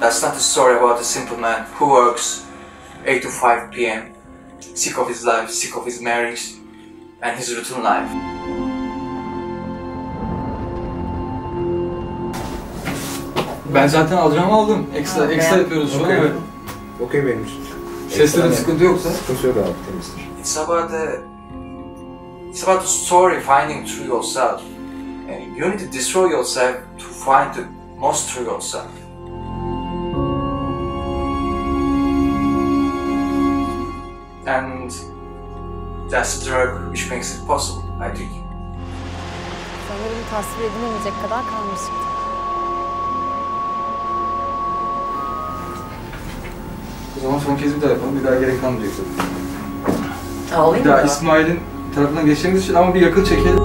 That's not a story about a simple man who works 8 to 5 p.m., sick of his life, sick of his marriage, and his routine life. Ben zaten alacağımı aldım. Ekstra, Ha, ekstra ben- yapıyoruz şu an. Okey. Evet. Okey benim için. Seslerin Ekstra- sıkıntı yoksa. Sıkıntı yok abi temizdir. It's about a, it's about a story finding through yourself. And you need to destroy yourself to find the most through yourself. And that's the drug which makes it possible, I think. Sanırım tasvir edilemeyecek kadar karmaşık. O zaman son kez bir daha yapalım. Bir daha gerek kalmayacak. Ağlayayım Bir daha? İsmail'in tarafından geçtiğimiz için ama bir yakın çekelim.